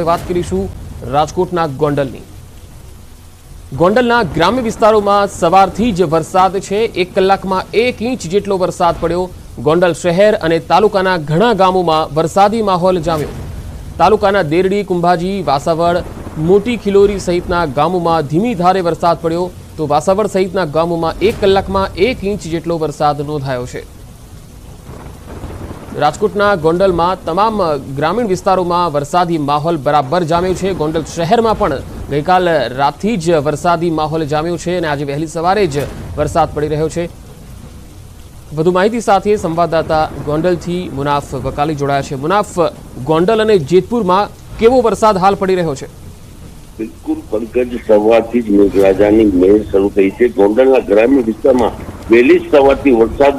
વાત કરીશું રાજકોટના ગોંડલની. ગોંડલના ગ્રામ્ય વિસ્તારોમાં સવારથી જ વરસાદ છે. એક કલાકમાં એક ઇંચ જેટલો વરસાદ પડ્યો. ગોંડલ શહેર અને તાલુકાના ઘણા ગામોમાં વરસાદી માહોલ જામ્યો. તાલુકાના દેરડી, કુંભાજી, વાસાવડ, મોટી ખિલોરી સહિતના ગામોમાં ધીમી ધારે વરસાદ પડ્યો. તો વાસાવડ સહિતના ગામોમાં એક કલાકમાં એક ઇંચ જેટલો વરસાદ નોંધાયો છે. રાજકોટના ગોંડલમાં તમામ ગ્રામીણ વિસ્તારોમાં વરસાદી માહોલ બરાબર જામ્યો છે. ગોંડલ શહેરમાં પણ ગઈકાલ રાતથી જ વરસાદી માહોલ જામ્યો છે અને આજે વહેલી સવારે જ વરસાદ પડી રહ્યો છે. વધુ માહિતી સાથે સંવાદદાતા ગોંડલથી મુનાફ વકાલી જોડાયા છે. મુનાફ, ગોંડલ અને જેતપુરમાં કેવો વરસાદ હાલ પડી રહ્યો છે? બિલકુલ પંકજ સવારથી જ મેઘરાજાની મેળ શરૂ થઈ છે. ગોંડલના ગ્રામીણ વિસ્તારમાં વહેલી સવારથી વરસાદ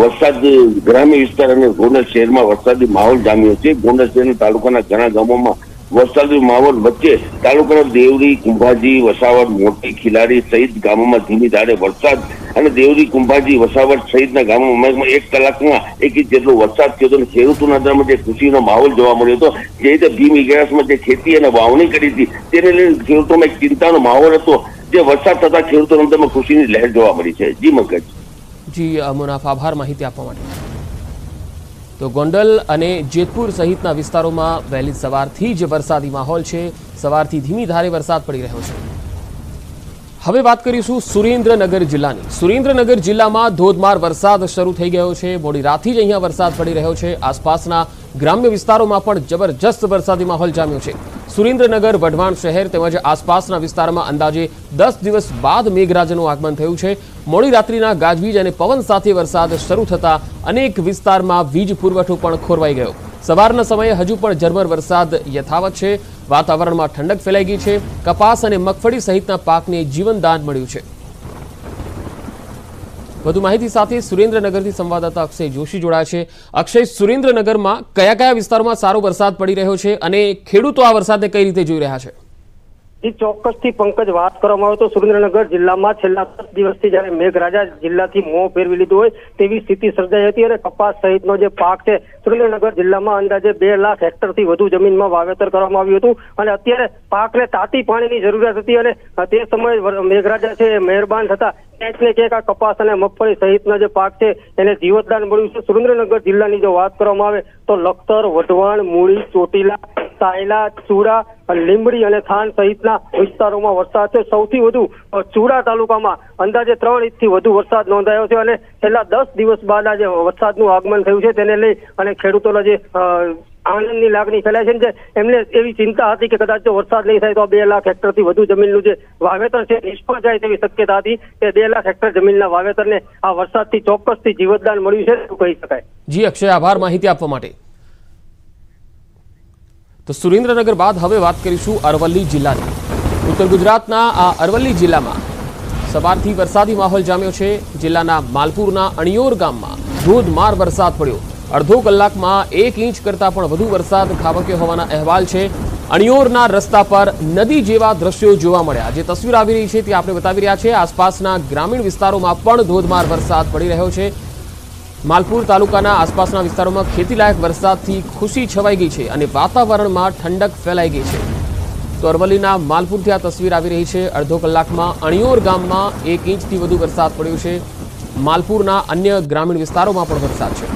વરસાદ ગ્રામ્ય વિસ્તાર અને ગોંડલ શહેરમાં વરસાદી માહોલ જામ્યો છે. ગોંડલ શહેરના તાલુકાના ઘણા ગામોમાં વરસાદી માહોલ વચ્ચે તાલુકાના દેવરી, કુંભાજી વસાવડ મોટી ખિલારી સહિત ગામોમાં ધીમી ધારે વરસાદ અને દેવરી, કુંભાજી વસાવડ સહિતના ગામોમાં એક કલાકમાં એક ઇંચ જેટલો વરસાદ થયો હતો અને ખેડૂતોના દરમાં જે ખુશીનો માહોલ જોવા મળ્યો હતો, જે રીતે ભીમ ઇગ્રાસમાં જે ખેતી અને વાવણી કરી હતી, તેને લઈને ખેડૂતોમાં એક ચિંતાનો માહોલ હતો. જે વરસાદ થતા ખેડૂતોના અંદરમાં ખુશીની લહેર જોવા મળી છે. જી મગજ જી મુનાફ આભાર માહિતી આપવા માટે. તો ગોંડલ અને જેતપુર સહિતના વિસ્તારોમાં વહેલી સવારથી જ વરસાદી માહોલ છે. સવારથી ધીમી ધારે વરસાદ પડી રહ્યો છે. હવે વાત કરીશું સુરેન્દ્રનગર જિલ્લાની. સુરેન્દ્રનગર જિલ્લામાં ધોધમાર વરસાદ શરૂ થઈ ગયો છે. મોડી રાતથી જ અહીંયા વરસાદ પડી રહ્યો છે. આસપાસના ગ્રામ્ય વિસ્તારોમાં પણ જબરજસ્ત વરસાદી માહોલ જામ્યો છે. સુરેન્દ્રનગર, વઢવાણ શહેર તેમજ આસપાસના વિસ્તારમાં અંદાજે દસ દિવસ બાદ મેઘરાજાનું આગમન થયું છે. મોડી રાત્રિના ગાજવીજ અને પવન સાથે વરસાદ શરૂ થતા અનેક વિસ્તારમાં વીજ પુરવઠો પણ ખોરવાઈ ગયો. સવારના સમયે હજુ પણ ઝરમર વરસાદ યથાવત છે. વાતાવરણમાં ઠંડક ફેલાઈ ગઈ છે. કપાસ અને મગફળી સહિતના પાકને જીવનદાન મળ્યું છે. વધુ માહિતી સાથે સુરેન્દ્રનગરથી સંવાદદાતા અક્ષય જોશી જોડાયા છે. અક્ષય, સુરેન્દ્રનગરમાં કયા કયા વિસ્તારોમાં સારો વરસાદ પડી રહ્યો છે અને ખેડૂતો આ વરસાદને કઈ રીતે જોઈ રહ્યા છે? એ ચોક્કસથી પંકજ વાત કરવામાં આવે તો સુરેન્દ્રનગર જિલ્લામાં છેલ્લા દસ દિવસથી જ્યારે મેઘરાજા જિલ્લાથી મોં ફેરવી લીધું હોય તેવી સ્થિતિ સર્જાઈ હતી અને કપાસ સહિતનો જે પાક છે, સુરેન્દ્રનગર જિલ્લામાં અંદાજે બે લાખ હેક્ટરથી વધુ જમીનમાં વાવેતર કરવામાં આવ્યું હતું અને અત્યારે પાકને તાતી પાણીની જરૂરિયાત હતી અને તે સમયે મેઘરાજા છે મહેરબાન થતા ક્યાંક ને ક્યાંક આ કપાસ અને મગફળી સહિતના જે પાક છે, એને જીવતદાન મળ્યું છે. સુરેન્દ્રનગર જિલ્લાની જો વાત કરવામાં આવે તો લખતર, વઢવાણ, મૂળી, ચોટીલા સાયલા ચુડા લીંબડી અને થાન સહિતના વિસ્તારોમાં વરસાદ છે. સૌથી વધુ ચુડા તાલુકામાં અંદાજે ત્રણ ઇંચથી વધુ વરસાદ નોંધાયો છે અને છેલ્લા દસ દિવસ બાદ આજે વરસાદનું આગમન થયું છે. તેને લઈ અને ખેડૂતોના જે આનંદની લાગણી ફેલાય છે એમને એવી ચિંતા હતી કે કદાચ જો વરસાદ નહીં થાય તો બે લાખ હેક્ટરથી વધુ જમીનનું જે વાવેતર છે નિષ્ફળ જાય તેવી શક્યતા હતી કે બે લાખ હેક્ટર જમીનના વાવેતરને આ વરસાદથી ચોક્કસથી જીવતદાન મળ્યું છે, એવું કહી શકાય. જી, અક્ષય, આભાર માહિતી આપવા માટે. તો સુરેન્દ્રનગર બાદ હવે વાત કરીશું અરવલ્લી જિલ્લાની. ઉત્તર ગુજરાતના આ અરવલ્લી જિલ્લામાં સવારથી વરસાદી માહોલ જામ્યો છે. જિલ્લાના માલપુરના અણિયોર ગામમાં ધોધમાર વરસાદ પડ્યો. અડધો કલાકમાં એક ઇંચ કરતાં પણ વધુ વરસાદ ખાબક્યો હોવાના અહેવાલ છે. અણિયોરના રસ્તા પર નદી જેવા દ્રશ્યો જોવા મળ્યા. જે તસવીર આવી રહી છે તે આપણે બતાવી રહ્યા છે આસપાસના ગ્રામીણ વિસ્તારોમાં પણ ધોધમાર વરસાદ પડી રહ્યો છે. માલપુર તાલુકાના આસપાસના વિસ્તારોમાં ખેતીલાયક વરસાદથી ખુશી છવાઈ ગઈ છે અને વાતાવરણમાં ઠંડક ફેલાઈ ગઈ છે. તો અરવલ્લીના માલપુરથી આ તસવીર આવી રહી છે. અડધો કલાકમાં અણિયોર ગામમાં એક ઇંચથી વધુ વરસાદ પડ્યો છે. માલપુરના અન્ય ગ્રામીણ વિસ્તારોમાં પણ વરસાદ છે.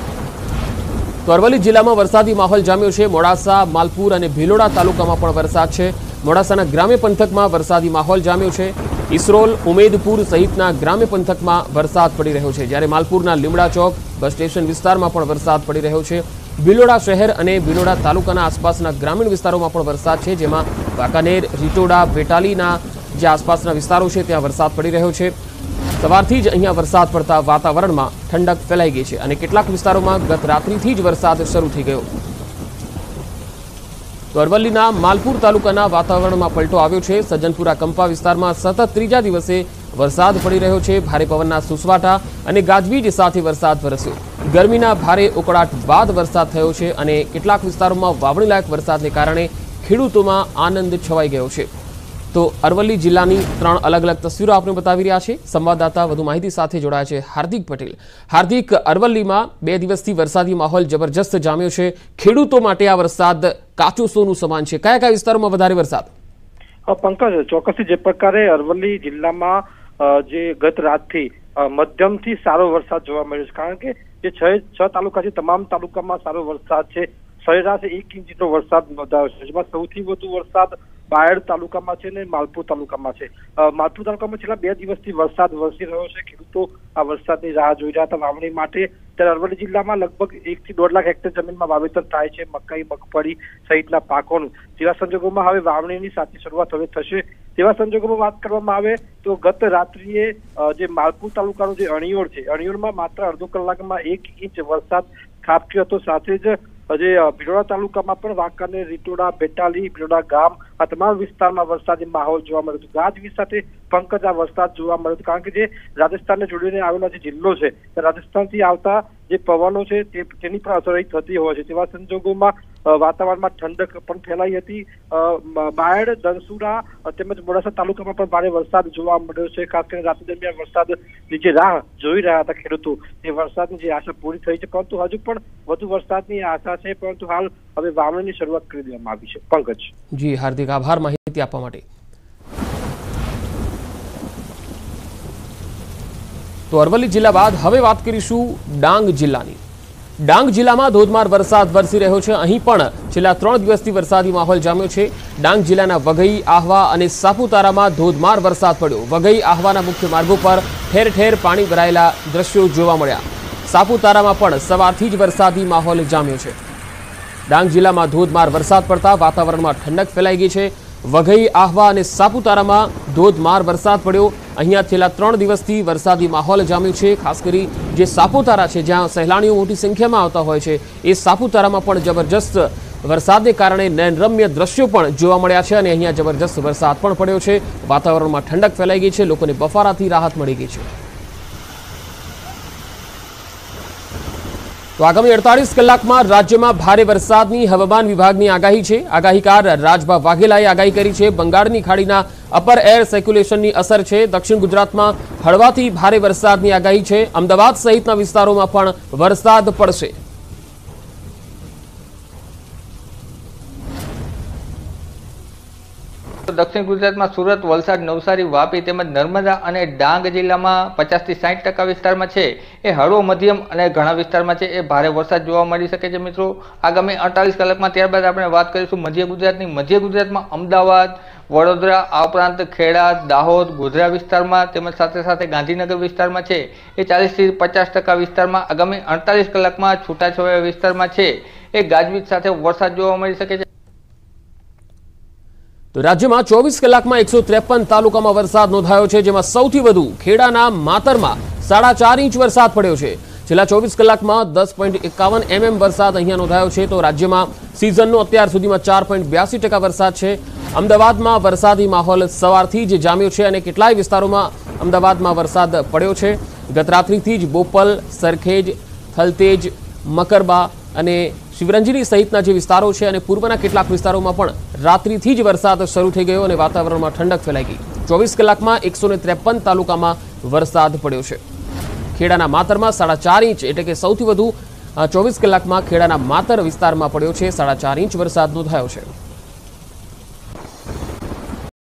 તો અરવલ્લી જિલ્લામાં વરસાદી માહોલ જામ્યો છે. મોડાસા, માલપુર અને ભિલોડા તાલુકામાં પણ વરસાદ છે. મોડાસાના ગ્રામ્ય પંથકમાં વરસાદી માહોલ જામ્યો છે. ઇસરોલ ઉમેદપુર સહિતના ગ્રામ્ય પંથકમાં વરસાદ પડી રહ્યો છે. જ્યારે માલપુરના લીમડા ચોક બસ સ્ટેશન વિસ્તારમાં પણ વરસાદ પડી રહ્યો છે. બિલોડા શહેર અને ભિલોડા તાલુકાના આસપાસના ગ્રામીણ વિસ્તારોમાં પણ વરસાદ છે. જેમાં વાંકાનેર, રીટોડા, બેટાલીના જે આસપાસના વિસ્તારો છે, ત્યાં વરસાદ પડી રહ્યો છે. સવારથી જ અહીંયા વરસાદ પડતા વાતાવરણમાં ઠંડક ફેલાઈ ગઈ છે અને કેટલાક વિસ્તારોમાં ગત રાત્રિથી જ વરસાદ શરૂ થઈ ગયો. તો અરવલ્લીના માલપુર તાલુકાના વાતાવરણમાં પલટો આવ્યો છે. સજ્જનપુરા કંપા વિસ્તારમાં સતત ત્રીજા દિવસે વરસાદ પડી રહ્યો છે. ભારે પવનના સુસવાટા અને ગાજવીજ સાથે વરસાદ વરસ્યો. ગરમીના ભારે ઉકળાટ બાદ વરસાદ થયો છે અને કેટલાક વિસ્તારોમાં વાવણીલાયક વરસાદને કારણે ખેડૂતોમાં આનંદ છવાઈ ગયો છે. તો અરવલ્લી જિલ્લાની ત્રણ અલગ અલગ તસવીરો આપણે બતાવી રહ્યા છે સંવાદદાતા વધુ માહિતી સાથે જોડાયા છે હાર્દિક પટેલ. હાર્દિક, અરવલ્લીમાં બે દિવસથી વરસાદી માહોલ જબરજસ્ત જામ્યો છે. ખેડૂતો માટે આ વરસાદ કાચું સોનું સમાન છે. કયા કયા વિસ્તારોમાં વધારે વરસાદ? પંકજ, ચોક્કસથી જે પ્રકારે અરવલ્લી જિલ્લામાં જે ગત રાતથી મધ્યમથી સારો વરસાદ જોવા મળ્યો છે. કારણ કે જે છ છ તાલુકા છે, તમામ તાલુકામાં સારો વરસાદ છે. સરેરાશ એક ઇંચ જેટલો વરસાદ નોંધાયો છે. જેમાં સૌથી વધુ વરસાદ બાયડ તાલુકામાં છે ને માલપુર તાલુકામાં છે. માલપુર તાલુકામાં છેલ્લા બે દિવસથી વરસાદ વરસી રહ્યો છે. ખેડૂતો આ વરસાદની રાહ જોઈ રહ્યા હતા વાવણી માટે. ત્યારે અરવલ્લી જિલ્લામાં લગભગ એક થી દોઢ લાખ હેક્ટર જમીનમાં વાવેતર થાય છે. મકાઈ, મગફળી સહિતના પાકોનું. જેવા સંજોગોમાં હવે વાવણીની સાચી શરૂઆત હવે થશે. તેવા સંજોગોમાં વાત કરવામાં આવે તો ગત રાત્રિએ જે માલપુર તાલુકાનું જે અણિયોર છે અણિયોરમાં માત્ર અડધો કલાકમાં એક ઇંચ વરસાદ ખાબક્યો હતો. સાથે જ જે ભિલોડા તાલુકામાં પણ વાંકાને રીટોડા બેટાલી ભિલોડા ગામ આ તમામ વિસ્તારમાં વરસાદી માહોલ જોવા મળ્યો હતો. ગાજવીજ સાથે પંકજ આ વરસાદ જોવા મળ્યો હતો. કારણ કે જે રાજસ્થાનને જોડીને આવેલા જે જિલ્લો છે રાજસ્થાનથી આવતા જે પવનો છે તેની પણ અસર થતી હોય છે. તેવા સંજોગોમાં વાતાવરણમાં ઠંડક પણ ફેલાઈ હતી. બાયડ દનસુરા તેમજ મોડાસા તાલુકામાં પણ ભારે વરસાદ જોવા મળ્યો છે. ખાસ કરીને રાત્રિ દરમિયાન વરસાદની જે રાહ જોઈ રહ્યા હતા ખેડૂતો એ વરસાદની જે આશા પૂરી થઈ છે. પરંતુ હજુ પણ વધુ વરસાદની આશા છે. પરંતુ હાલ હવે વાવણીની શરૂઆત કરી દેવામાં આવી છે. પંકજ. જી, હાર્દિક આભાર માહિતી આપવા માટે. તો અરવલ્લી જિલ્લા બાદ હવે વાત કરીશું ડાંગ જિલ્લાની. ડાંગ જિલ્લામાં ધોધમાર વરસાદ વરસી રહ્યો છે. અહીં પણ છેલ્લા ત્રણ દિવસથી વરસાદી માહોલ જામ્યો છે. ડાંગ જિલ્લાના વઘઈ, આહવા અને સાપુતારામાં ધોધમાર વરસાદ પડ્યો. વઘઈ, આહવાના મુખ્ય માર્ગો પર ઠેર ઠેર પાણી ભરાયેલા દ્રશ્યો જોવા મળ્યા. સાપુતારામાં પણ સવારથી જ વરસાદી માહોલ જામ્યો છે. ડાંગ જિલ્લામાં ધોધમાર વરસાદ પડતા વાતાવરણમાં ઠંડક ફેલાઈ ગઈ છે. વઘઈ, આહવા અને સાપુતારામાં ધોધમાર વરસાદ પડ્યો. અહીંયા છેલ્લા ત્રણ દિવસથી વરસાદી માહોલ જામ્યો છે, ખાસ કરી જે સાપુતારા છે, જ્યાં સહેલાણીઓ મોટી સંખ્યામાં આવતા હોય છે. એ સાપુતારામાં પણ જબરજસ્ત વરસાદને કારણે નયનરમ્ય દ્રશ્યો પણ જોવા મળ્યા છે અને અહીંયા જબરજસ્ત વરસાદ પણ પડ્યો છે. વાતાવરણમાં ઠંડક ફેલાઈ ગઈ છે, લોકોને બફારાથી રાહત મળી ગઈ છે. તો આગામી અડતાલીસ કલાકમાં રાજ્યમાં ભારે વરસાદની હવામાન વિભાગની આગાહી છે. આગાહીકાર રાજભા વાઘેલાએ આગાહી કરી છે. બંગાળની ખાડીના અપર એર સર્ક્યુલેશનની અસર છે. દક્ષિણ ગુજરાતમાં હળવાથી ભારે વરસાદની આગાહી છે. અમદાવાદ સહિતના વિસ્તારોમાં પણ વરસાદ પડશે. દક્ષિણ ગુજરાતમાં સુરત, વલસાડ, નવસારી, વાપી તેમજ નર્મદા અને ડાંગ જિલ્લામાં પચાસથી સાઠ ટકા વિસ્તારમાં છે. એ હળવો મધ્યમ અને ઘણા વિસ્તારમાં છે એ ભારે વરસાદ જોવા મળી શકે છે મિત્રો. આગામી અડતાલીસ કલાકમાં ત્યારબાદ આપણે વાત કરીશું મધ્ય ગુજરાતની. મધ્ય ગુજરાતમાં અમદાવાદ, વડોદરા, આ ઉપરાંત ખેડા, દાહોદ, ગોધરા વિસ્તારમાં તેમજ સાથે સાથે ગાંધીનગર વિસ્તારમાં છે એ ચાલીસથી પચાસ ટકા વિસ્તારમાં આગામી અડતાલીસ કલાકમાં છૂટાછવાયા વિસ્તારમાં છે એ ગાજવીજ સાથે વરસાદ જોવા મળી શકે છે. તો રાજ્યમાં ચોવીસ કલાકમાં એકસો ત્રેપન તાલુકામાં વરસાદ નોંધાયો છે, જેમાં સૌથી વધુ ખેડાના માતરમાં સાડા ચાર ઇંચ વરસાદ પડ્યો છે. છેલ્લા ચોવીસ કલાકમાં દસ પોઈન્ટ એકાવન એમએમ વરસાદ અહીંયા નોંધાયો છે, તો રાજ્યમાં સિઝનનો અત્યાર સુધીમાં ચાર પોઈન્ટ બ્યાસી ટકા વરસાદ છે. અમદાવાદમાં વરસાદી માહોલ સવારથી જ જામ્યો છે અને કેટલાય વિસ્તારોમાં અમદાવાદમાં વરસાદ પડ્યો છે. ગત રાત્રિથી જ બોપલ, સરખેજ, થલતેજ, મકરબા અને શિવરંજની સહિતના જે વિસ્તારો છે અને પૂર્વના કેટલાક વિસ્તારોમાં પણ રાત્રિથી જ વરસાદ શરૂ થઈ ગયો અને વાતાવરણમાં ઠંડક ફેલાઈ ગઈ. ચોવીસ કલાકમાં એકસો તાલુકામાં વરસાદ પડ્યો છે. ખેડાના માતરમાં સાડા ચાર ઇંચ એટલે કે સૌથી વધુ ચોવીસ કલાકમાં ખેડાના માતર વિસ્તારમાં પડ્યો છે. સાડા ચાર ઇંચ વરસાદ નોંધાયો છે.